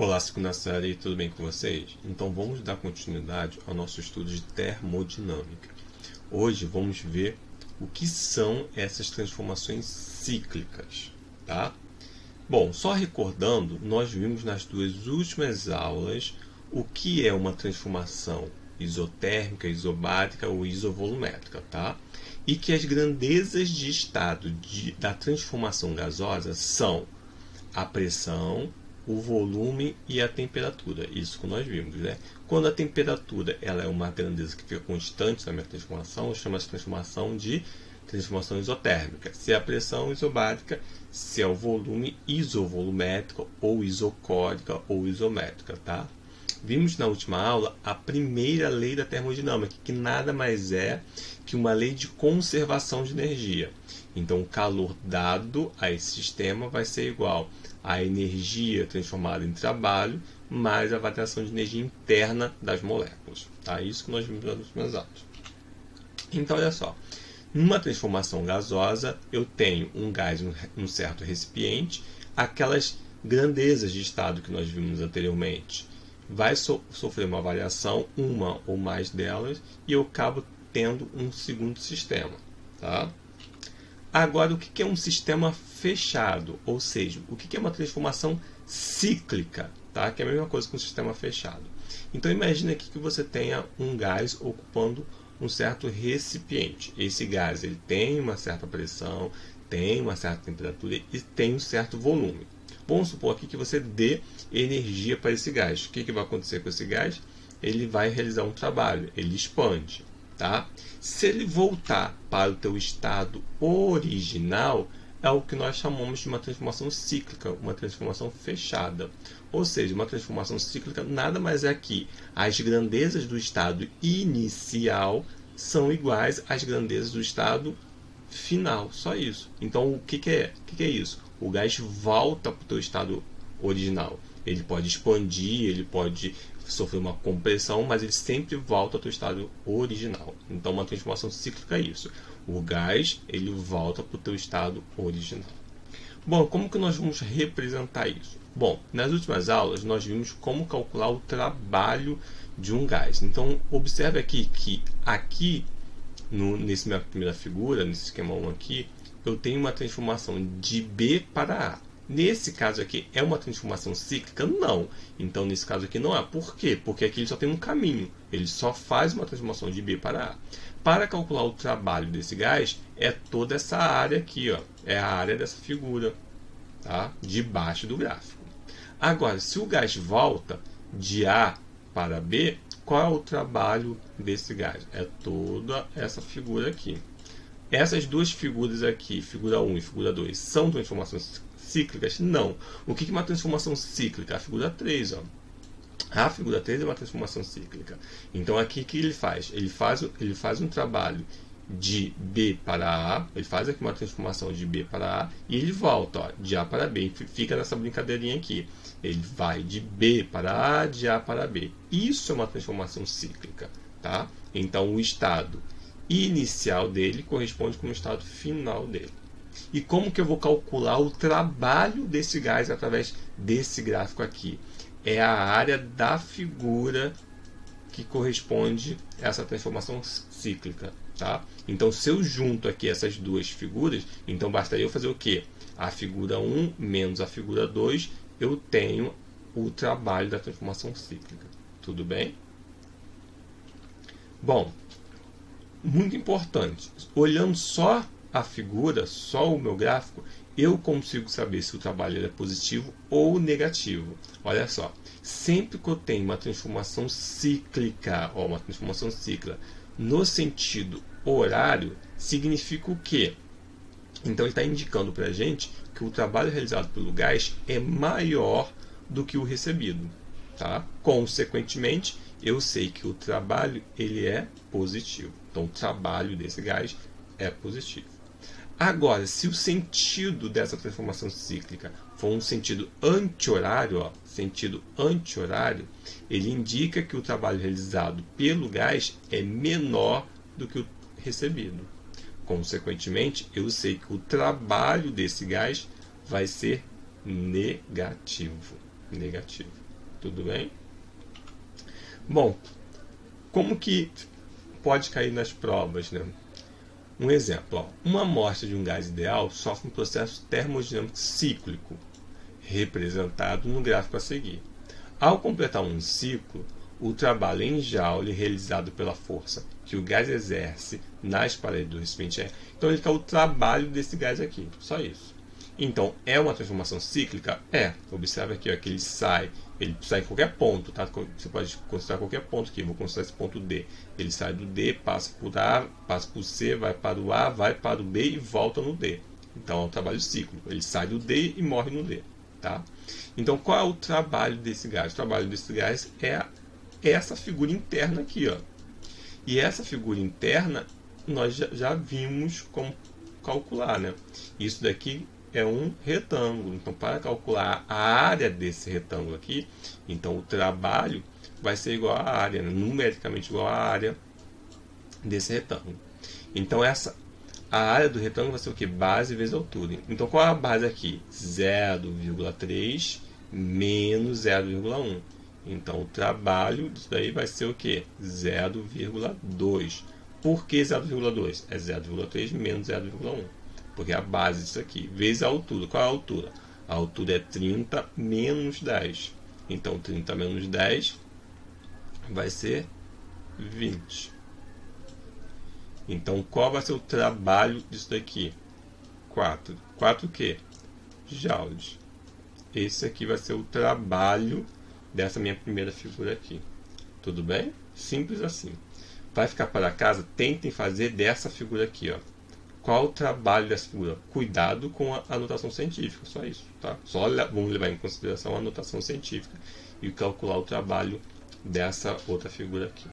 Olá, segunda série, tudo bem com vocês? Então vamos dar continuidade ao nosso estudo de termodinâmica. Hoje vamos ver o que são essas transformações cíclicas, tá? Bom, só recordando, nós vimos nas duas últimas aulas o que é uma transformação isotérmica, isobárica ou isovolumétrica, tá? E que as grandezas de estado de, da transformação gasosa são a pressão, o volume e a temperatura. Isso que nós vimos, né? Quando a temperatura ela é uma grandeza que fica constante na minha transformação, chama essa transformação de transformação isotérmica. Se é a pressão isobárica, se é o volume isovolumétrico ou isocórica ou isométrica, tá? Vimos na última aula a primeira lei da termodinâmica, que nada mais é que uma lei de conservação de energia. Então, o calor dado a esse sistema vai ser igual à energia transformada em trabalho mais a variação de energia interna das moléculas. Tá? Isso que nós vimos nas últimas aulas. Então, olha só. Numa transformação gasosa, eu tenho um gás em um certo recipiente, aquelas grandezas de estado que nós vimos anteriormente vai so sofrer uma variação, uma ou mais delas, e eu acabo tendo um segundo sistema. Tá? Agora, o que é um sistema fechado? Ou seja, o que é uma transformação cíclica? Tá? Que é a mesma coisa que um sistema fechado. Então, imagine aqui que você tenha um gás ocupando um certo recipiente. Esse gás ele tem uma certa pressão, tem uma certa temperatura e tem um certo volume. Vamos supor aqui que você dê energia para esse gás. O que, que vai acontecer com esse gás? Ele vai realizar um trabalho, ele expande. Tá? Se ele voltar para o teu estado original, é o que nós chamamos de uma transformação cíclica, uma transformação fechada. Ou seja, uma transformação cíclica nada mais é que as grandezas do estado inicial são iguais às grandezas do estado final, só isso. Então, o que, que é? O que, que é isso? o gás volta para o teu estado original. Ele pode expandir, ele pode sofrer uma compressão, mas ele sempre volta ao teu estado original. Então, uma transformação cíclica é isso. O gás ele volta para o teu estado original. Bom, como que nós vamos representar isso? Bom, nas últimas aulas nós vimos como calcular o trabalho de um gás. Então, observe aqui que aqui, no, nesse minha primeira figura, nesse esquema 1 aqui, eu tenho uma transformação de B para A. Nesse caso aqui, é uma transformação cíclica? Não. Então, nesse caso aqui, não é. Por quê? Porque aqui ele só tem um caminho. Ele só faz uma transformação de B para A. Para calcular o trabalho desse gás, é toda essa área aqui. Ó. É a área dessa figura. Tá? Debaixo do gráfico. Agora, se o gás volta de A para B, qual é o trabalho desse gás? É toda essa figura aqui. Essas duas figuras aqui, figura 1 e figura 2, são transformações cíclicas? Não. O que é uma transformação cíclica? A figura 3. Ó. A figura 3 é uma transformação cíclica. Então aqui o que ele faz? Ele faz, ele faz um trabalho de B para A, ele faz aqui uma transformação de B para A e ele volta ó, de A para B. Fica nessa brincadeirinha aqui. Ele vai de B para A, de A para B. Isso é uma transformação cíclica. Tá? Então o estado inicial dele corresponde com o estado final dele. E como que eu vou calcular o trabalho desse gás através desse gráfico aqui? É a área da figura que corresponde a essa transformação cíclica. Tá? Então, se eu junto aqui essas duas figuras, então bastaria eu fazer o quê? A figura 1 menos a figura 2, eu tenho o trabalho da transformação cíclica. Tudo bem? Bom, muito importante. Olhando só a figura, só o meu gráfico, eu consigo saber se o trabalho é positivo ou negativo. Olha só, sempre que eu tenho uma transformação cíclica, ó, uma transformação cíclica no sentido horário, significa o quê? Então ele está indicando para a gente que o trabalho realizado pelo gás é maior do que o recebido. Tá? Consequentemente, eu sei que o trabalho ele é positivo. Então, o trabalho desse gás é positivo. Agora, se o sentido dessa transformação cíclica for um sentido anti-horário, sentido anti-horário, ele indica que o trabalho realizado pelo gás é menor do que o recebido. Consequentemente, eu sei que o trabalho desse gás vai ser negativo. Negativo. Tudo bem? Bom, como que pode cair nas provas, né? Um exemplo, ó, uma amostra de um gás ideal sofre um processo termodinâmico cíclico, representado no gráfico a seguir. Ao completar um ciclo, o trabalho em Joule realizado pela força que o gás exerce nas paredes do recipiente é. Então, ele está o trabalho desse gás aqui, só isso. Então, é uma transformação cíclica? É. Observe aqui ó, que ele sai, ele sai em qualquer ponto, tá? Você pode considerar qualquer ponto aqui. Vou considerar esse ponto D. Ele sai do D, passa por A, passa por C, vai para o A, vai para o B e volta no D. Então, é um trabalho cíclico. Ele sai do D e morre no D, tá? Então, qual é o trabalho desse gás? O trabalho desse gás é essa figura interna aqui, ó. E essa figura interna nós já, já vimos como calcular, né? Isso daqui é um retângulo. Então, para calcular a área desse retângulo aqui, então o trabalho vai ser igual à área, né? numericamente igual à área desse retângulo. Então, essa a área do retângulo vai ser o que? Base vezes altura. Então, qual é a base aqui? 0,3 menos 0,1. Então, o trabalho disso daí vai ser o que? 0,2. Por que 0,2? É 0,3 menos 0,1. Porque é a base disso aqui. Vezes a altura. Qual é a altura? A altura é 30 menos 10. Então, 30 menos 10 vai ser 20. Então, qual vai ser o trabalho disso daqui? 4. 4 o quê? Joules. Esse aqui vai ser o trabalho dessa minha primeira figura aqui. Tudo bem? Simples assim. Vai ficar para casa? Tentem fazer dessa figura aqui, ó. Qual o trabalho dessa figura? Cuidado com a anotação científica, só isso, tá? Só vamos levar em consideração a anotação científica e calcular o trabalho dessa outra figura aqui.